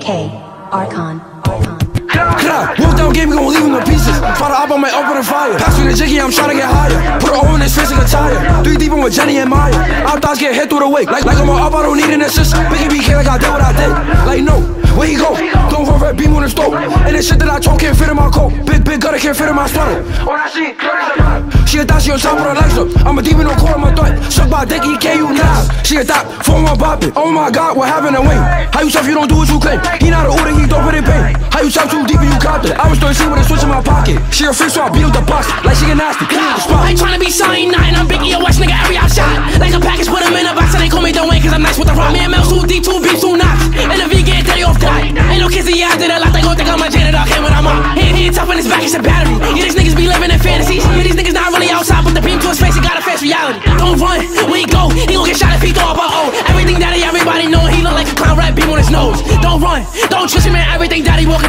K. Archon. Archon. Clap, walk down game, we gon' leave him in pieces. Fire up, I might open the fire. Pass me the jiggy, I'm tryna get higher. Put her on his face like a tire. Three deep in with Jenny and Maya. Our thoughts get hit through the wake. Like, like I'm up, I don't need an assist. Biggie BK like I did what I did. Like, no, where he go? Don't run red beam on the stove. And the shit that I talk can't fit in my coat. Big, big gutter can't fit in my sweater. All I see, she a thought she on top of her legs up. I'm a demon on core of my thought. Suck by dick, EK, you now. She a thought, phone one bopping. Oh my god, what happened to Wayne? How you tough, you don't do what you claim. He not a order, he don't put it pain. How you talk too deep and you copped it? I was 13 with a switch in my pocket. She a freak, so I beat with the box. Like she get nasty. The. I ain't tryna be shiny, nothing. I'm Biggie, a West nigga, every outshot. Like a package, put him in a box, and they call me Dwayne, cause I'm nice with the rock. Me and Mel, two D, two beats, two knocks. And the V get dirty off that. Ain't no kissy, yeah, I did a lot. They gon' think I'm a janitor, okay, when I'm up. He, he tough on his back, it's a battery. Yeah, these niggas be living in fantasies. Yeah, these reality. Don't run, he go, he gon' get shot if he throw up a O. Everything he, everybody know, he look like a clown rat beam on his nose. Don't run, don't trust him, man, everything daddy walking